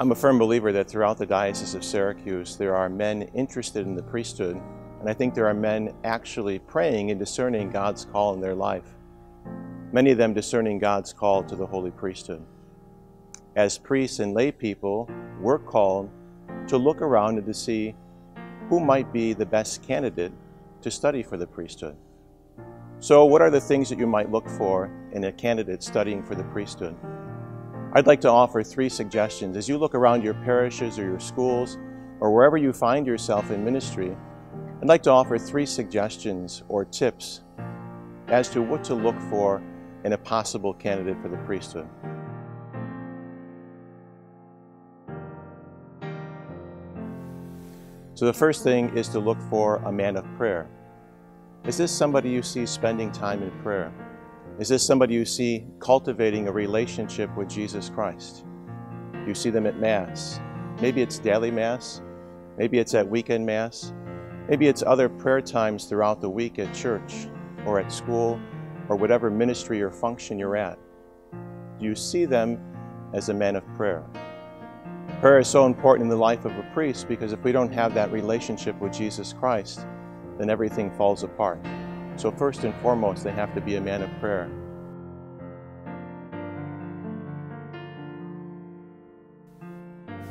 I'm a firm believer that throughout the Diocese of Syracuse, there are men interested in the priesthood, and I think there are men actually praying and discerning God's call in their life. Many of them discerning God's call to the holy priesthood. As priests and lay people, we're called to look around and to see who might be the best candidate to study for the priesthood. So, what are the things that you might look for in a candidate studying for the priesthood? I'd like to offer three suggestions. As you look around your parishes or your schools or wherever you find yourself in ministry, I'd like to offer three suggestions or tips as to what to look for in a possible candidate for the priesthood. So the first thing is to look for a man of prayer. Is this somebody you see spending time in prayer? Is this somebody you see cultivating a relationship with Jesus Christ? You see them at Mass. Maybe it's daily Mass. Maybe it's at weekend Mass. Maybe it's other prayer times throughout the week at church or at school or whatever ministry or function you're at. Do you see them as a man of prayer? Prayer is so important in the life of a priest because if we don't have that relationship with Jesus Christ, then everything falls apart. So first and foremost, they have to be a man of prayer.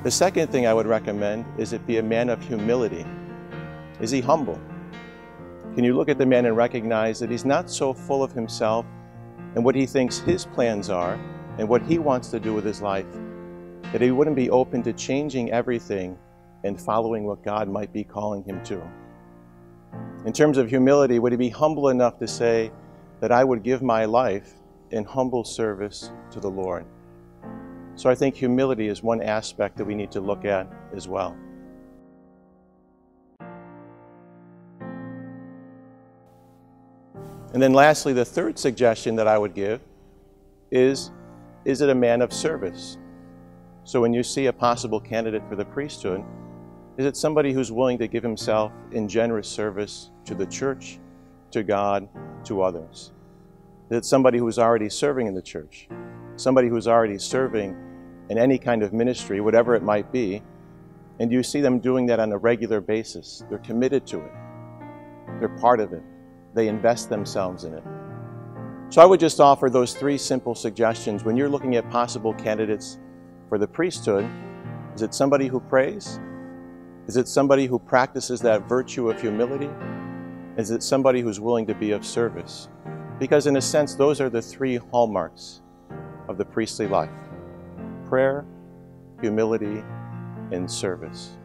The second thing I would recommend is it be a man of humility. Is he humble? Can you look at the man and recognize that he's not so full of himself and what he thinks his plans are and what he wants to do with his life, that he wouldn't be open to changing everything and following what God might be calling him to? In terms of humility, would he be humble enough to say that I would give my life in humble service to the Lord? So I think humility is one aspect that we need to look at as well. And then lastly, the third suggestion that I would give is, is it a man of service? So when you see a possible candidate for the priesthood, is it somebody who's willing to give himself in generous service to the church, to God, to others? Is it somebody who's already serving in the church? Somebody who's already serving in any kind of ministry, whatever it might be, and you see them doing that on a regular basis. They're committed to it. They're part of it. They invest themselves in it. So I would just offer those three simple suggestions. When you're looking at possible candidates for the priesthood, is it somebody who prays? Is it somebody who practices that virtue of humility? Is it somebody who's willing to be of service? Because, in a sense, those are the three hallmarks of the priestly life prayer, humility, and service.